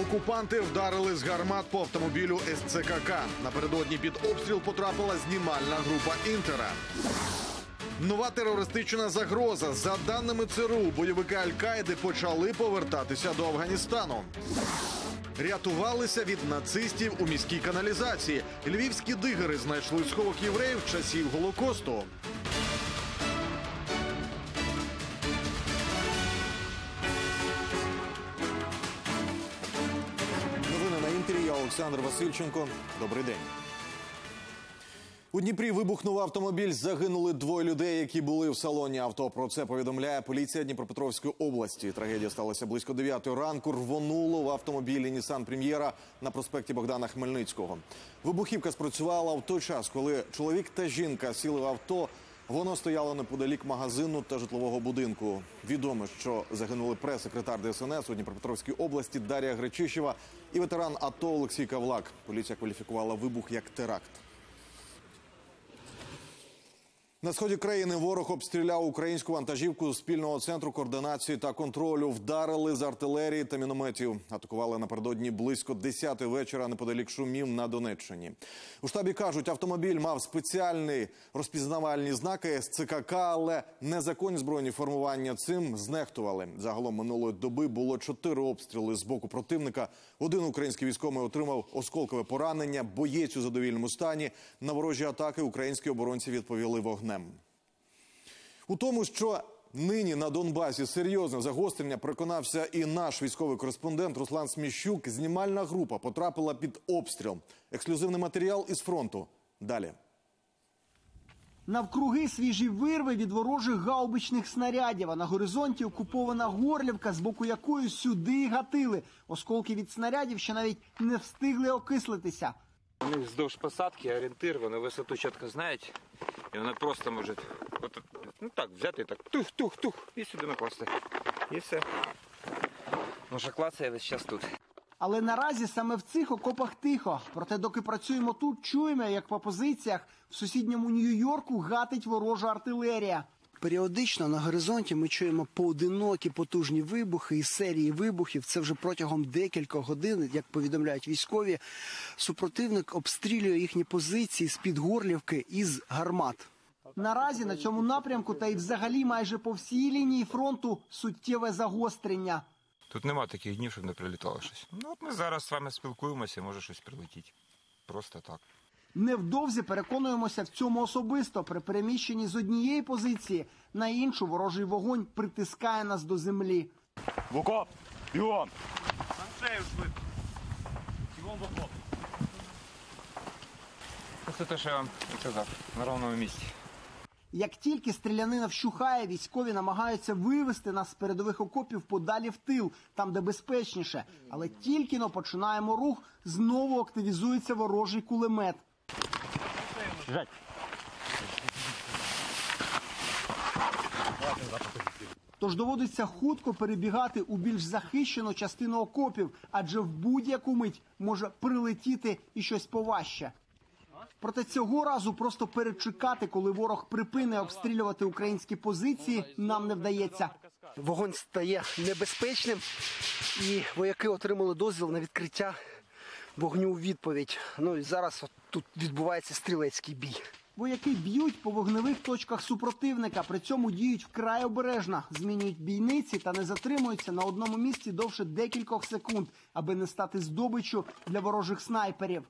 Окупанти вдарили з гармат по автомобілю СЦКК. Напередодні під обстріл потрапила знімальна група Інтера. Нова терористична загроза. За даними ЦРУ, бойовики Аль-Каїди почали повертатися до Афганістану. Рятувалися від нацистів у міській каналізації. Львівські дигери знайшли сховок євреїв часів Голокосту. Олександр Васильченко. Добрий день. У Дніпрі вибухнув автомобіль. Загинули двоє людей, які були в салоні авто. Про це повідомляє поліція Дніпропетровської області. Трагедія сталася близько 9 ранку. Рвонуло в автомобілі Нісан Прем'єра на проспекті Богдана Хмельницького. Вибухівка спрацювала в той час, коли чоловік та жінка сіли в авто. Воно стояло неподалік магазину та житлового будинку. Відомо, що загинули прес-секретар ДСНС у Дніпропетровській області Дар'я Гречищева і ветеран АТО Олексій Кавлак. Поліція кваліфікувала вибух як теракт. На сході країни ворог обстріляв українську вантажівку з спільного центру координації та контролю. Вдарили з артилерії та мінометів. Атакували напередодні близько 10 вечора неподалік шумів на Донеччині. У штабі кажуть, автомобіль мав спеціальні розпізнавальні знаки СЦКК, але незаконні збройні формування цим знехтували. Загалом минулої доби було чотири обстріли з боку противника. Один український військовий отримав осколкове поранення. Боєць у задовільному стані. На ворожі атаки українські оборонці відповіли вогнем. У тому, що нині на Донбасі серйозне загострення, переконався і наш військовий кореспондент Руслан Сміщук. Знімальна група потрапила під обстріл. Ексклюзивний матеріал із фронту. Далі. Навкруги свіжі вирви від ворожих гаубичних снарядів. А на горизонті окупована Горлівка, з боку якої сюди гатили. Осколки від снарядів ще навіть не встигли окислитися. У них вздовж посадки орієнтир, вони висоту чітко знають, і вони просто можуть от, ну так, взяти так тух-тух-тух і сюди накласти. І все. Наша клацає весь час тут. Але наразі саме в цих окопах тихо. Проте, доки працюємо тут, чуємо, як по позиціях в сусідньому Нью-Йорку гатить ворожа артилерія. Періодично на горизонті ми чуємо поодинокі потужні вибухи і серії вибухів. Це вже протягом декількох годин, як повідомляють військові. Супротивник обстрілює їхні позиції з під горлівки із гармат. Наразі на цьому напрямку та й взагалі майже по всій лінії фронту суттєве загострення. Тут нема таких днів, щоб не прилітало щось. Ну от ми зараз з вами спілкуємося, може щось прилетіть. Просто так. Невдовзі переконуємося в цьому особисто. При переміщенні з однієї позиції на іншу ворожий вогонь притискає нас до землі. В окоп! Бігом! Це те, що я вам казав, на ровному місці. Як тільки стрілянина вщухає, військові намагаються вивести нас з передових окопів подалі в тил, там де безпечніше. Але тільки но починаємо рух, знову активізується ворожий кулемет. Тож доводиться хутко перебігати у більш захищену частину окопів, адже в будь-яку мить може прилетіти і щось поважче. Проте цього разу просто перечекати, коли ворог припине обстрілювати українські позиції, нам не вдається. Вогонь стає небезпечним, і вояки отримали дозвіл на відкриття вогню у відповідь. Ну і зараз от тут відбувається стрілецький бій. Вояки б'ють по вогневих точках супротивника, при цьому діють вкрай обережно, змінюють бійниці та не затримуються на одному місці довше декількох секунд, аби не стати здобиччю для ворожих снайперів.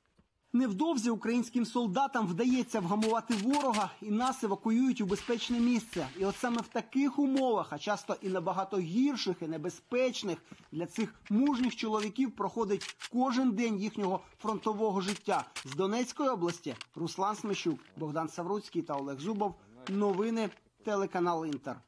Невдовзі українським солдатам вдається вгамувати ворога і нас евакуюють у безпечне місце. І от саме в таких умовах, а часто і набагато гірших і небезпечних для цих мужніх чоловіків проходить кожен день їхнього фронтового життя. З Донецької області Руслан Смещук, Богдан Савруцький та Олег Зубов. Новини телеканал Інтер.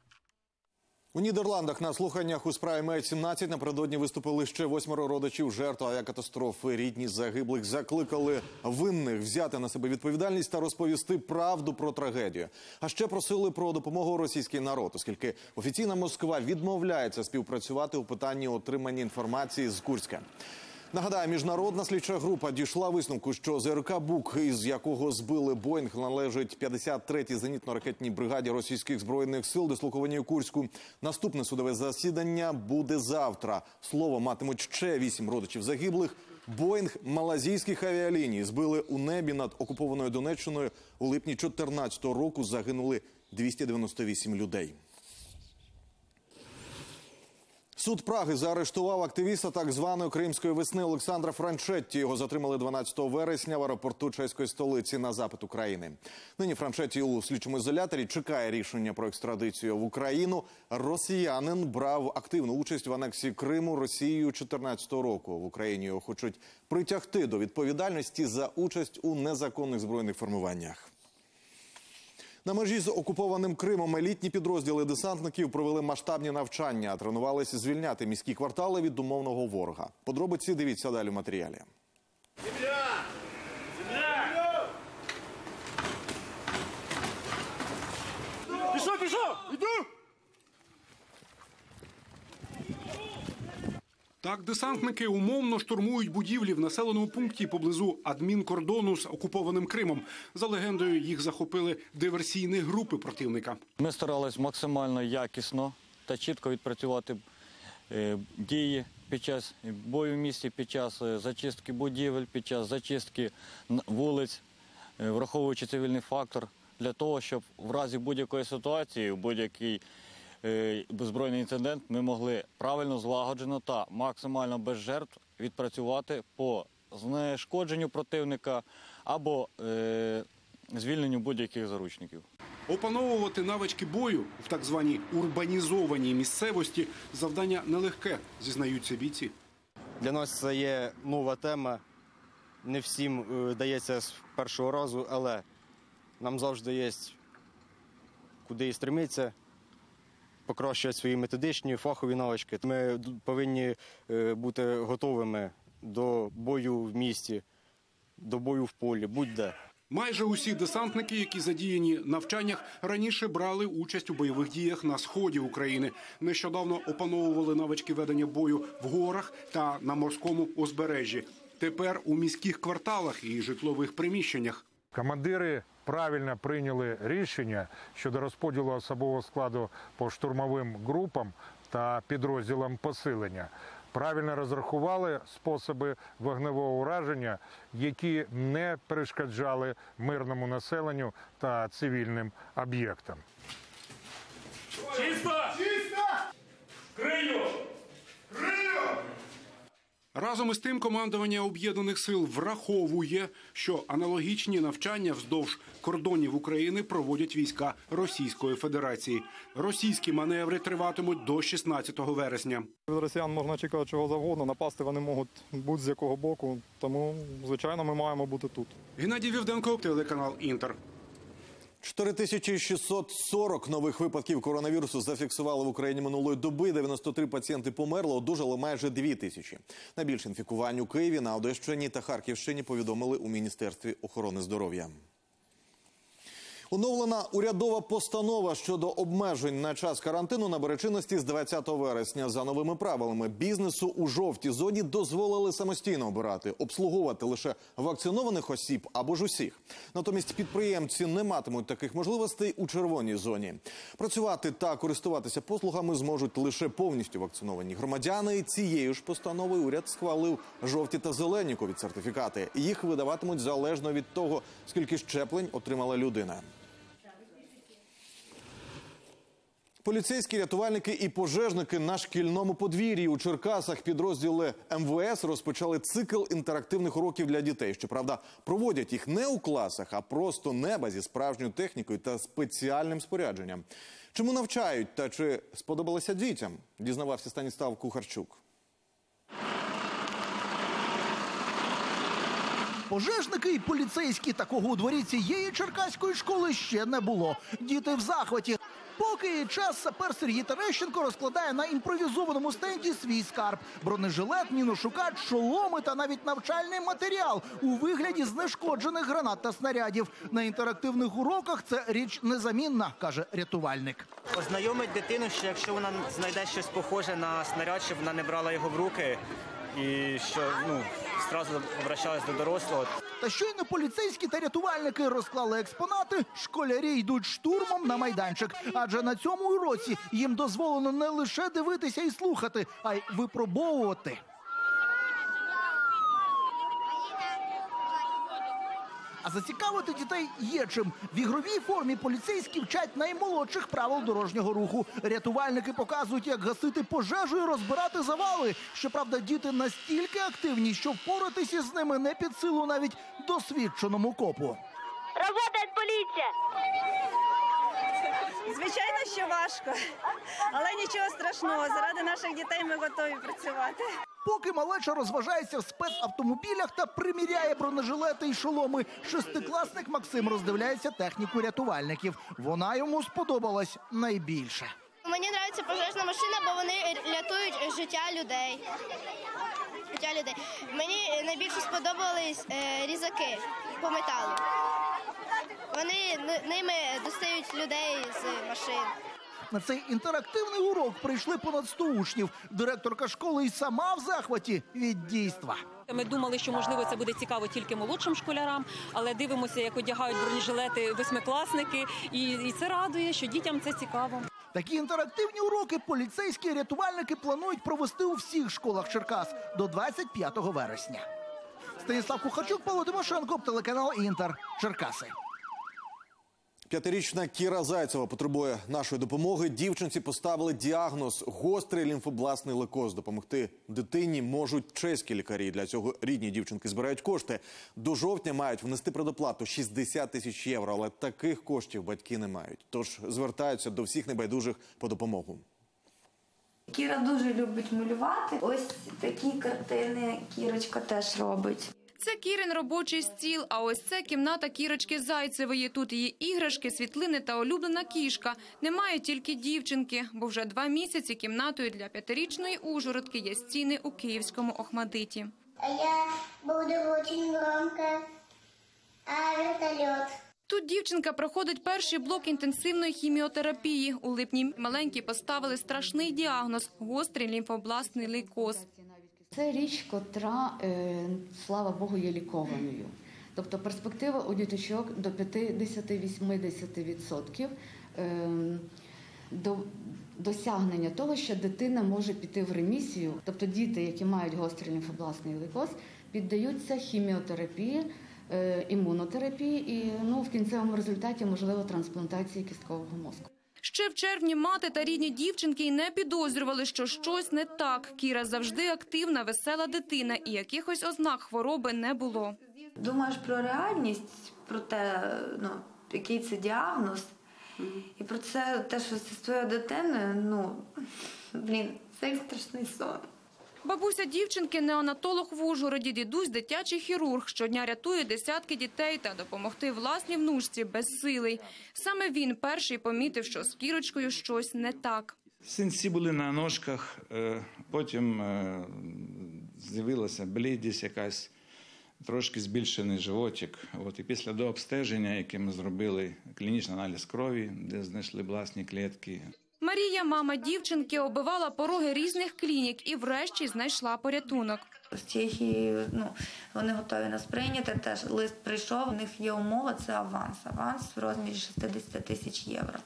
У Нідерландах на слуханнях у справі мед 17 напередодні виступили ще восьмеро родичів жертв авіакатастрофи. Рідні загиблих закликали винних взяти на себе відповідальність та розповісти правду про трагедію. А ще просили про допомогу російський народ, оскільки офіційна Москва відмовляється співпрацювати у питанні отримання інформації з Курська. Нагадаю, міжнародна слідча група дійшла висновку, що ЗРК «Бук», із якого збили Боїнг, належить 53-й зенітно-ракетній бригаді російських збройних сил, дислокованій у Курську. Наступне судове засідання буде завтра. Слово матимуть ще вісім родичів загиблих. Боїнг малазійських авіаліній збили у небі над окупованою Донеччиною. У липні 2014 року загинули 298 людей. Суд Праги заарештував активіста так званої кримської весни Олександра Франчетті. Його затримали 12 вересня в аеропорту чеської столиці на запит України. Нині Франчетті у слідчому ізоляторі чекає рішення про екстрадицію в Україну. Росіянин брав активну участь в анексії Криму Росією 2014 року. В Україні його хочуть притягти до відповідальності за участь у незаконних збройних формуваннях. На межі з окупованим Кримом елітні підрозділи десантників провели масштабні навчання, тренувалися звільняти міські квартали від умовного ворога. Подробиці дивіться далі в матеріалі. Так, десантники умовно штурмують будівлі в населеному пункті поблизу адмінкордону з окупованим Кримом. За легендою, їх захопили диверсійні групи противника. Ми старались максимально якісно та чітко відпрацювати е, дії під час бою в місті, під час е, зачистки будівель, під час зачистки вулиць, е, враховуючи цивільний фактор, для того, щоб в разі будь-якої ситуації, в е, збройний інцидент, ми могли правильно, злагоджено та максимально без жертв відпрацювати по знешкодженню противника або е, звільненню будь-яких заручників. Опановувати навички бою в так званій урбанізованій місцевості завдання нелегке, зізнаються бійці. Для нас це є нова тема. Не всім е, дається з першого разу, але нам завжди є куди і стремитися, покращувати свої методичні, фахові навички. Ми повинні е, бути готовими до бою в місті, до бою в полі, будь-де. Майже усі десантники, які задіяні навчаннях, раніше брали участь у бойових діях на сході України. Нещодавно опановували навички ведення бою в горах та на морському узбережжі. Тепер у міських кварталах і житлових приміщеннях. Командири правильно прийняли рішення щодо розподілу особового складу по штурмовим групам та підрозділам посилення. Правильно розрахували способи вогневого ураження, які не перешкоджали мирному населенню та цивільним об'єктам. Чисто! Чисто! Крию! Крию! Разом із тим, командування об'єднаних сил враховує, що аналогічні навчання вздовж кордонів України проводять війська Російської Федерації. Російські маневри триватимуть до 16 вересня. Від росіян можна чекати чого завгодно, напасти вони можуть будь-з якого боку. Тому, звичайно, ми маємо бути тут. Геннадій Вівденко, телеканал Інтер. 4640 нових випадків коронавірусу зафіксували в Україні минулої доби. 93 пацієнти померли, одужали майже 2 тисячі. Найбільше інфікувань у Києві, на Одещині та Харківщині повідомили у Міністерстві охорони здоров'я. Оновлена урядова постанова щодо обмежень на час карантину набере чинності з 20 вересня. За новими правилами бізнесу у жовтій зоні дозволили самостійно обирати, обслуговувати лише вакцинованих осіб або ж усіх. Натомість підприємці не матимуть таких можливостей у червоній зоні. Працювати та користуватися послугами зможуть лише повністю вакциновані громадяни. Цією ж постановою уряд схвалив жовті та зелені ковід сертифікати. Їх видаватимуть залежно від того, скільки щеплень отримала людина. Поліцейські рятувальники і пожежники на шкільному подвір'ї у Черкасах підрозділи МВС розпочали цикл інтерактивних уроків для дітей. Щоправда, проводять їх не у класах, а просто неба зі справжньою технікою та спеціальним спорядженням. Чому навчають та чи сподобалося дітям? Дізнавався Станіслав Кухарчук. Пожежники і поліцейські такого у дворі цієї черкаської школи ще не було. Діти в захваті. Поки час сапер Сергій Терещенко розкладає на імпровізованому стенді свій скарб: бронежилет, міношукач, шоломи та навіть навчальний матеріал у вигляді знешкоджених гранат та снарядів. На інтерактивних уроках це річ незамінна, каже рятувальник. Ознайомить дитину, що якщо вона знайде щось похоже на снаряд, щоб вона не брала його в руки. і що ну, одразу обращались до дорослого. Та щойно поліцейські та рятувальники розклали експонати, школярі йдуть штурмом на майданчик. Адже на цьому уроці їм дозволено не лише дивитися і слухати, а й випробовувати. А зацікавити дітей є чим. В ігровій формі поліцейські вчать наймолодших правил дорожнього руху. Рятувальники показують, як гасити пожежу і розбирати завали. Щоправда, діти настільки активні, що впоратися з ними не під силу навіть досвідченому копу. Работает поліція! Звичайно, що важко, але нічого страшного. Заради наших дітей ми готові працювати. Поки малеча розважається в спецавтомобілях та приміряє бронежилети і шоломи, шестикласник Максим роздивляється техніку рятувальників. Вона йому сподобалась найбільше. Мені подобається пожежна машина, бо вони рятують життя людей. Життя людей. Мені найбільше сподобались е, різаки по металу. Вони ни- ними достають людей з машин. На цей інтерактивний урок прийшли понад 100 учнів. Директорка школи й сама в захваті від дійства. Ми думали, що можливо це буде цікаво тільки молодшим школярам, але дивимося, як одягають бронежилети восьмикласники, і, і це радує, що дітям це цікаво. Такі інтерактивні уроки поліцейські і рятувальники планують провести у всіх школах Черкас до 25 вересня. Станіслав Кухарчук, Павло Тимошенко, телеканал Інтер. Черкаси. П'ятирічна Кіра Зайцева потребує нашої допомоги. Дівчинці поставили діагноз гострий лімфобластний лейкоз. Допомогти дитині можуть чеські лікарі. Для цього рідні дівчинки збирають кошти. До жовтня мають внести предоплату 60 тисяч євро, але таких коштів батьки не мають. Тож звертаються до всіх небайдужих по допомогу. Кіра дуже любить малювати. Ось такі картини Кірочка теж робить. Це Кірин робочий стіл. А ось це кімната Кірочки Зайцевої. Тут її іграшки, світлини та улюблена кішка. Немає тільки дівчинки, бо вже два місяці кімнатою для п'ятирічної ужгородки є стіни у київському Охмадиті. А я буду дуже громко. А вертольот? Тут дівчинка проходить перший блок інтенсивної хіміотерапії. У липні маленькій поставили страшний діагноз – гострий лімфобластний лейкоз. Це річ, котра, е, слава Богу, є лікованою. Тобто перспектива у діточок до 50-80% е, до досягнення того, що дитина може піти в ремісію. Тобто діти, які мають гострий лімфобластний лейкоз, піддаються хіміотерапії, е, імунотерапії і ну, в кінцевому результаті можливо трансплантації кісткового мозку. Ще в червні мати та рідні дівчинки й не підозрювали, що щось не так. Кіра завжди активна, весела дитина, і якихось ознак хвороби не було. Думаєш про реальність, про те, ну, який це діагноз, і про це те, що з твоєю дитиною, ну блін, це як страшний сон. Бабуся дівчинки – неонатолог в Ужгороді, дідусь – дитячий хірург. Щодня рятує десятки дітей та допомогти власній внучці безсилий. Саме він перший помітив, що з Кірочкою щось не так. Синці були на ножках, е, потім е, з'явилася блідість якась, трошки збільшений животик. От, і після дообстеження, яке ми зробили, клінічний аналіз крові, де знайшли власні клітки, Марія, мама дівчинки, оббивала пороги різних клінік і врешті знайшла порятунок. З Чехії ну, вони готові нас прийняти. Теж лист прийшов. У них є умова, це аванс. Аванс в розмірі 60 тисяч євро.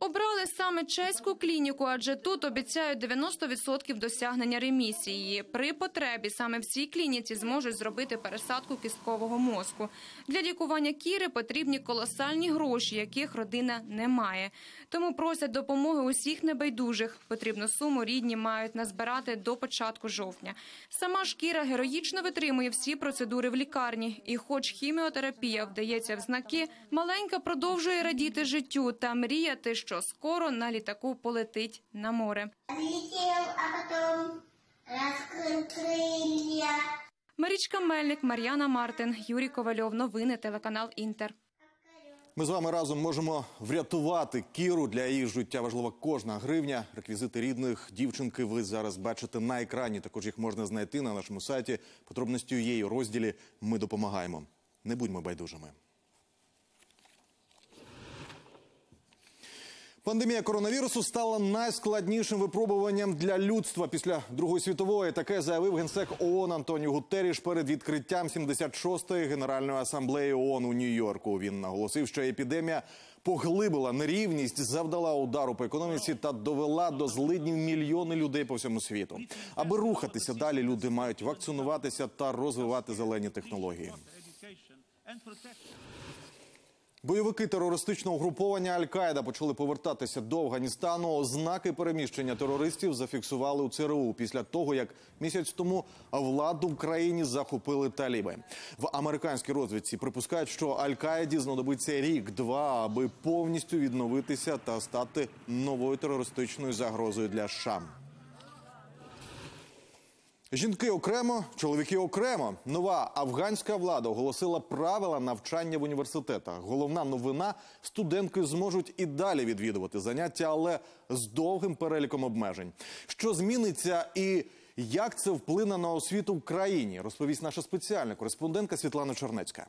Обрали саме чеську клініку, адже тут обіцяють 90% досягнення ремісії. При потребі саме в цій клініці зможуть зробити пересадку кісткового мозку. Для лікування Кіри потрібні колосальні гроші, яких родина не має. Тому просять допомоги усіх небайдужих. Потрібну суму рідні мають назбирати до початку жовтня. Сама ж Кіра героїчно витримує всі процедури в лікарні. І хоч хіміотерапія вдається в знаки, маленька продовжує радіти життю та мріяти, що скоро на літаку полетить на море. Летел, а потом раскрыл крылья. Марічка Мельник, Мар'яна Мартин, Юрій Ковальов. Новини телеканал Інтер. Ми з вами разом можемо врятувати Кіру. Для її життя важлива кожна гривня. Реквізити рідних дівчинки ви зараз бачите на екрані. Також їх можна знайти на нашому сайті. Подробності у її розділі Ми допомагаємо. Не будьмо байдужими. Пандемія коронавірусу стала найскладнішим випробуванням для людства після Другої світової. Таке заявив генсек ООН Антоніо Гутеріш перед відкриттям 76-ї генеральної асамблеї ООН у Нью-Йорку. Він наголосив, що епідемія поглибила нерівність, завдала удару по економіці та довела до злиднів мільйони людей по всьому світу. Аби рухатися далі, люди мають вакцинуватися та розвивати зелені технології. Бойовики терористичного угруповання Аль-Каїда почали повертатися до Афганістану. Ознаки переміщення терористів зафіксували у ЦРУ після того, як місяць тому владу в країні захопили таліби. В американській розвідці припускають, що Аль-Каїді знадобиться рік-два, аби повністю відновитися та стати новою терористичною загрозою для США. Жінки окремо, чоловіки окремо. Нова афганська влада оголосила правила навчання в університетах. Головна новина студентки зможуть і далі відвідувати заняття, але з довгим переліком обмежень. Що зміниться і як це вплине на освіту в країні, розповість наша спеціальна кореспондентка Світлана Чернецька.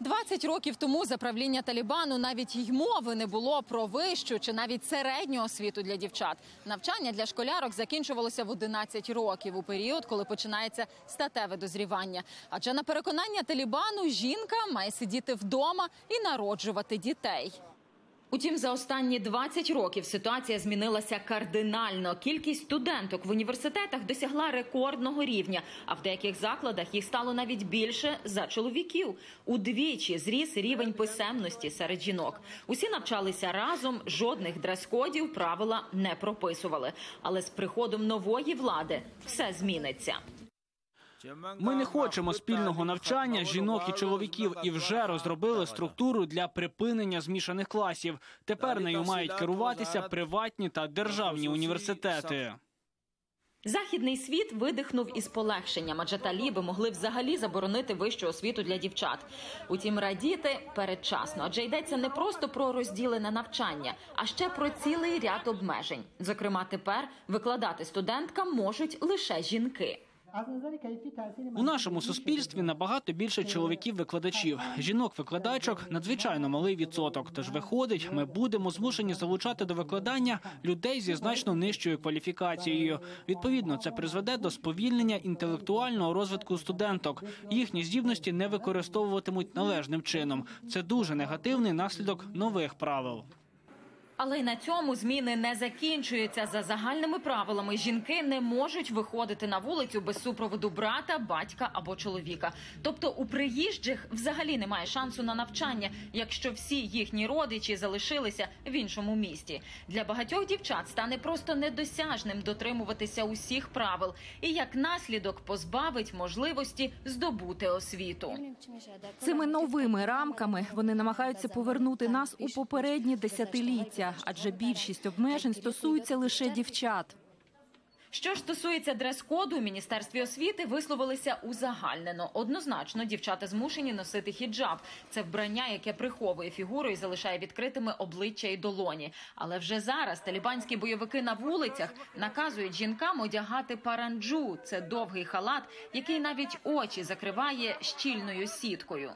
20 років тому за правління Талібану навіть й мови не було про вищу чи навіть середню освіту для дівчат. Навчання для школярок закінчувалося в 11 років у період, коли починається статеве дозрівання. Адже на переконання Талібану жінка має сидіти вдома і народжувати дітей. Утім, за останні 20 років ситуація змінилася кардинально. Кількість студенток в університетах досягла рекордного рівня, а в деяких закладах їх стало навіть більше за чоловіків. Удвічі зріс рівень писемності серед жінок. Усі навчалися разом, жодних дрес-кодів правила не прописували. Але з приходом нової влади все зміниться. Ми не хочемо спільного навчання жінок і чоловіків і вже розробили структуру для припинення змішаних класів. Тепер нею мають керуватися приватні та державні університети. Західний світ видихнув із полегшенням, адже таліби могли взагалі заборонити вищу освіту для дівчат. Утім, радіти передчасно, адже йдеться не просто про розділене навчання, а ще про цілий ряд обмежень. Зокрема, тепер викладати студенткам можуть лише жінки. У нашому суспільстві набагато більше чоловіків-викладачів. Жінок-викладачок надзвичайно малий відсоток. Тож виходить, ми будемо змушені залучати до викладання людей зі значно нижчою кваліфікацією. Відповідно, це призведе до сповільнення інтелектуального розвитку студенток. Їхні здібності не використовуватимуть належним чином. Це дуже негативний наслідок нових правил. Але й на цьому зміни не закінчуються. За загальними правилами жінки не можуть виходити на вулицю без супроводу брата, батька або чоловіка. Тобто у приїжджих взагалі немає шансу на навчання, якщо всі їхні родичі залишилися в іншому місті. Для багатьох дівчат стане просто недосяжним дотримуватися усіх правил, і як наслідок позбавить можливості здобути освіту. Цими новими рамками вони намагаються повернути нас у попередні десятиліття, адже більшість обмежень стосуються лише дівчат. Що ж стосується дрес-коду, у міністерстві освіти висловилися узагальнено. Однозначно, дівчата змушені носити хіджаб. Це вбрання, яке приховує фігуру і залишає відкритими обличчя і долоні. Але вже зараз талібанські бойовики на вулицях наказують жінкам одягати паранджу. Це довгий халат, який навіть очі закриває щільною сіткою.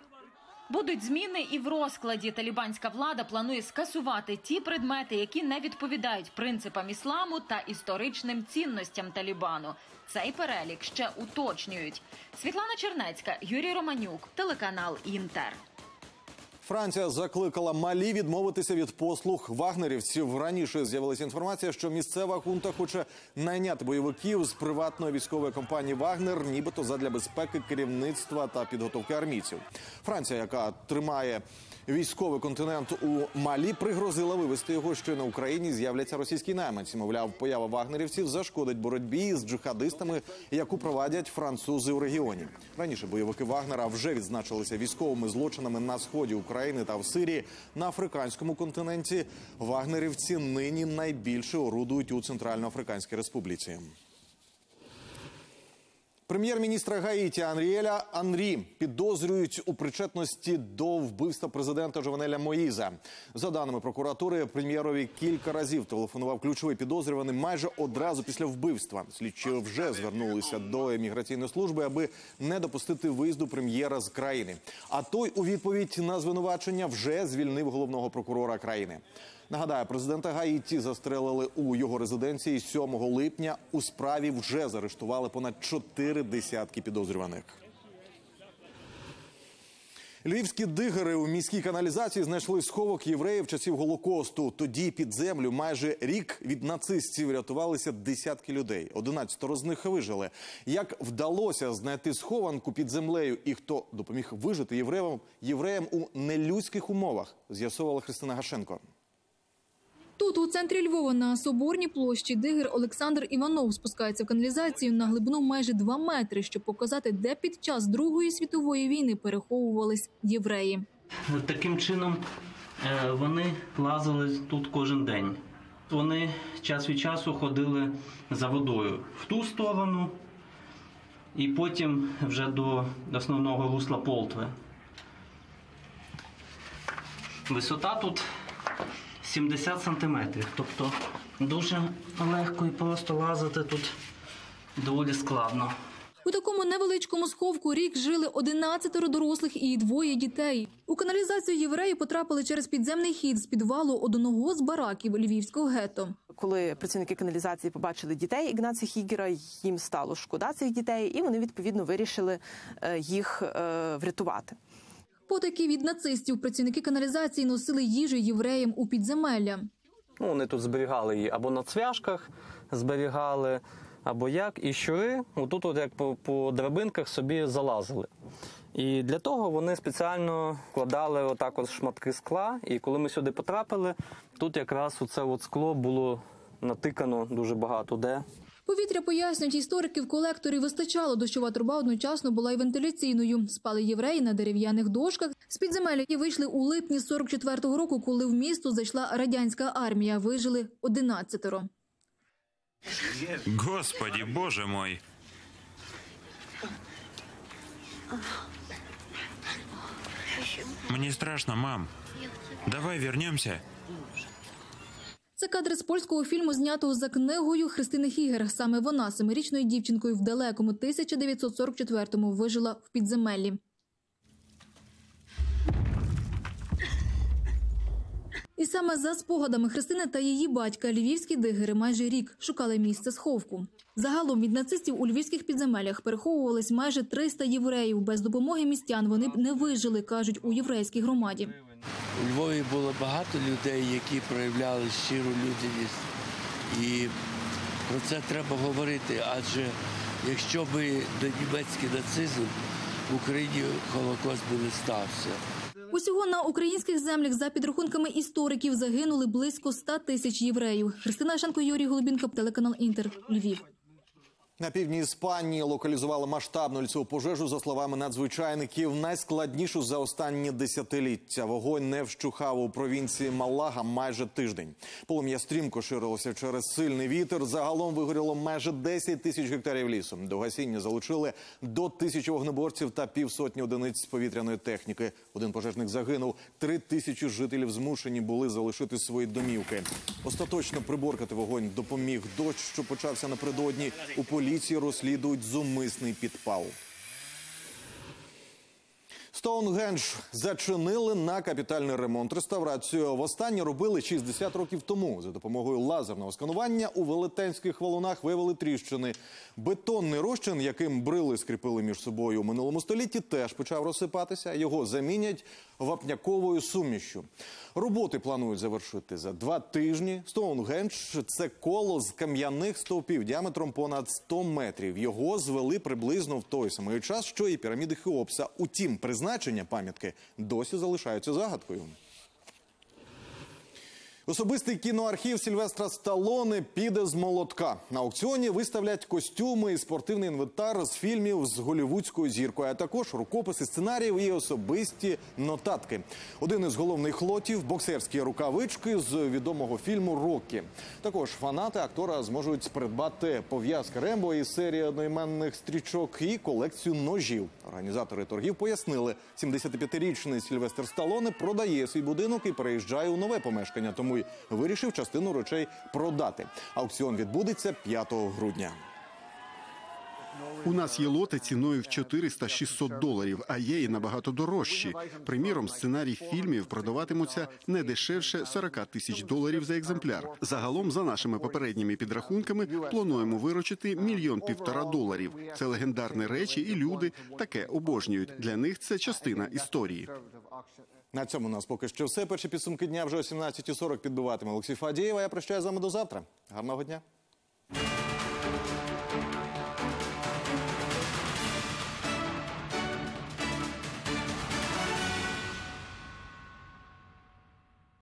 Будуть зміни і в розкладі. Талібанська влада планує скасувати ті предмети, які не відповідають принципам ісламу та історичним цінностям Талібану. Цей перелік ще уточнюють. Світлана Чернецька, Юрій Романюк, телеканал Інтер. Франція закликала Малі відмовитися від послуг вагнерівців. Раніше з'явилася інформація, що місцева хунта хоче найняти бойовиків з приватної військової компанії Вагнер, нібито задля безпеки керівництва та підготовки армійців. Франція, яка тримає військовий континент у Малі, пригрозила вивести його, що на Україні з'являться російські найманці. Мовляв, поява вагнерівців зашкодить боротьбі з джихадистами, яку провадять французи у регіоні. Раніше бойовики Вагнера вже відзначилися військовими злочинами на сході України та в Сирії на африканському континенті. Вагнерівці нині найбільше орудують у Центральноафриканській Республіці. Прем'єр-міністра Гаїті Анріеля Анрі підозрюють у причетності до вбивства президента Жованеля Моїза. За даними прокуратури, прем'єрові кілька разів телефонував ключовий підозрюваний майже одразу після вбивства. Слідчі вже звернулися до еміграційної служби, аби не допустити виїзду прем'єра з країни. А той у відповідь на звинувачення вже звільнив головного прокурора країни. Нагадаю, президента Гаїті застрелили у його резиденції 7 липня. У справі вже заарештували понад чотири десятки підозрюваних. Львівські дигери у міській каналізації знайшли сховок євреїв часів Голокосту. Тоді під землю майже рік від нацистів рятувалися десятки людей. Одинадцятеро з них вижили. Як вдалося знайти схованку під землею і хто допоміг вижити євреям, євреям у нелюдських умовах, з'ясовувала Христина Гашенко. Тут, у центрі Львова, на Соборній площі, дигер Олександр Іванов спускається в каналізацію на глибину майже 2 метри, щоб показати, де під час Другої світової війни переховувались євреї. Таким чином е, вони лазили тут кожен день. Вони час від часу ходили за водою в ту сторону і потім вже до основного русла Полтви. Висота тут 70 сантиметрів, тобто дуже легко і просто лазити тут доволі складно. У такому невеличкому сховку рік жили 11 дорослих і двоє дітей. У каналізацію євреї потрапили через підземний хід з підвалу одного з бараків львівського гетто. Коли працівники каналізації побачили дітей Ігнаці Хігера, їм стало шкода цих дітей, і вони відповідно вирішили е, їх е, врятувати. Потаки від нацистів працівники каналізації носили їжу євреям у підземелля. Ну, вони тут зберігали її або на цвяшках зберігали, або як. І щури, отут, от як по, по драбинках, собі залазили. І для того вони спеціально вкладали отак от шматки скла. І коли ми сюди потрапили, тут якраз оце от скло було натикано дуже багато де. Повітря пояснюють історики в колекторі вистачало. Дощова труба одночасно була й вентиляційною. Спали євреї на дерев'яних дошках. З підземелля і вийшли у липні 44-го року, коли в місто зайшла радянська армія. Вижили 11-ро. Господи, боже мой. Мне страшно, мам. Давай вернемся. Це кадри з польського фільму, знятого за книгою Христини Хігер. Саме вона семирічною дівчинкою в далекому 1944-му вижила в підземеллі. І саме за спогадами Христини та її батька львівські дигери майже рік шукали місце сховку. Загалом від нацистів у львівських підземеллях переховувались майже 300 євреїв. Без допомоги містян вони б не вижили, кажуть у єврейській громаді. У Львові було багато людей, які проявляли щиру людяність. І про це треба говорити. Адже якщо би не німецький нацизм, в Україні Холокост би не стався. Усього на українських землях за підрахунками істориків загинули близько 100 тисяч євреїв. Христина Шенко, Юрій Голубінка, телеканал Інтер, Львів. На півдні Іспанії локалізували масштабну лісову пожежу. За словами надзвичайників, найскладнішу за останні десятиліття. Вогонь не вщухав у провінції Малага майже тиждень. Полум'я стрімко ширилося через сильний вітер. Загалом вигоріло майже 10 тисяч гектарів лісу. До гасіння залучили до тисячі вогнеборців та півсотні одиниць повітряної техніки. Один пожежник загинув. Три тисячі жителів змушені були залишити свої домівки. Остаточно приборкати вогонь допоміг дощ, що почався напередодні. У поліції розслідують зумисний підпал. Стоунгендж зачинили на капітальний ремонт. Реставрацію востаннє робили 60 років тому. За допомогою лазерного сканування у велетенських валунах виявили тріщини. Бетонний розчин, яким брили скріпили між собою у минулому столітті, теж почав розсипатися. Його замінять вапняковою сумішю. Роботи планують завершити за два тижні. Стоунгендж – це коло з кам'яних стовпів діаметром понад 100 метрів. Його звели приблизно в той самий час, що і піраміди Хеопса. Утім, призначення пам'ятки досі залишаються загадкою. Особистий кіноархів Сільвестра Сталоне піде з молотка. На аукціоні виставлять костюми і спортивний інвентар з фільмів з голівудською зіркою, а також рукописи сценаріїв і особисті нотатки. Один із головних лотів боксерські рукавички з відомого фільму Рокі. Також фанати актора зможуть придбати пов'язки Рембо із серії одноіменних стрічок і колекцію ножів. Організатори торгів пояснили, 75-річний Сільвестр Сталоне продає свій будинок і переїжджає у нове помешкання, тому вирішив частину речей продати. Аукціон відбудеться 5 грудня. У нас є лоти ціною в 400-600 доларів, а є і набагато дорожчі. Приміром, сценарій фільмів продаватимуться не дешевше 40 тисяч доларів за екземпляр. Загалом, за нашими попередніми підрахунками, плануємо виручити мільйон півтора доларів. Це легендарні речі, і люди таке обожнюють. Для них це частина історії. На цьому у нас поки що все. Перші підсумки дня вже о 17.40 підбиватиме Олексій Фадієв. А я прощаю з вами до завтра. Гарного дня.